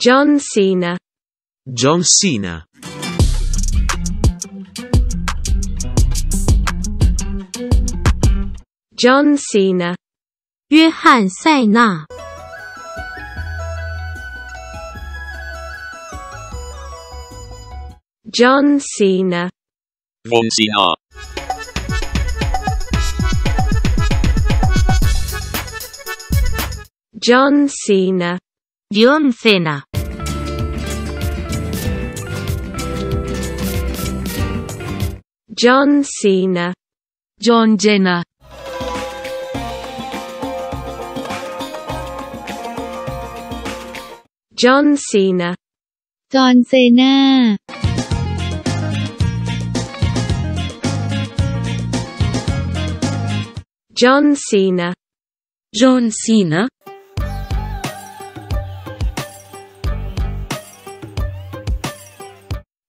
John Cena. John Cena. John Cena. 约翰·塞纳、 John Cena. John Cena. John Cena. ジョ John Cena, John Jenner. John Cena, John Cena. John Cena, John Cena.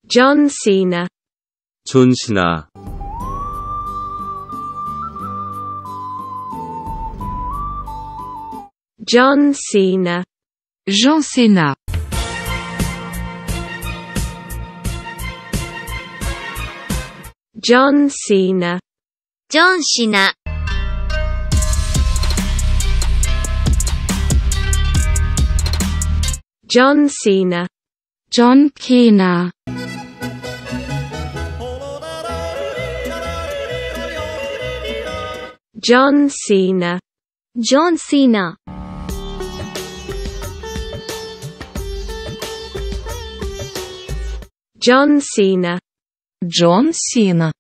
John Cena 존시나 John Cena. John Cena. John Cena. John Cena. John Cena. John Cena. John Cena. John Cena. John Cena. John Cena.